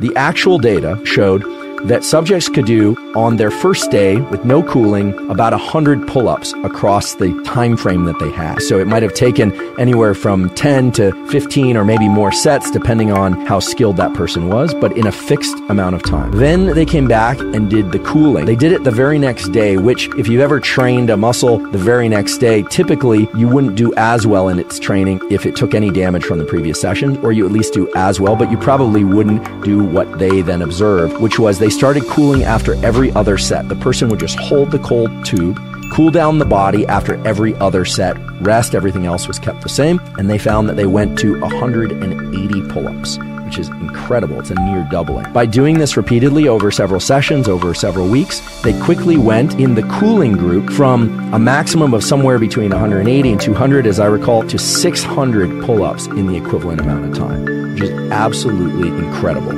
The actual data showed that subjects could do on their first day with no cooling about 100 pull-ups across the time frame that they had. So it might have taken anywhere from 10 to 15 or maybe more sets depending on how skilled that person was, but in a fixed amount of time. Then they came back and did the cooling. They did it the very next day, which if you've ever trained a muscle the very next day, typically you wouldn't do as well in its training if it took any damage from the previous session, or you at least do as well, but you probably wouldn't do what they then observed, which was they started cooling after every other set. The person would just hold the cold tube, cool down the body after every other set, rest, everything else was kept the same, and they found that they went to 180 pull ups. Which is incredible. It's a near doubling. By doing this repeatedly over several sessions, over several weeks, they quickly went in the cooling group from a maximum of somewhere between 180 and 200, as I recall, to 600 pull ups in the equivalent amount of time, which is absolutely incredible.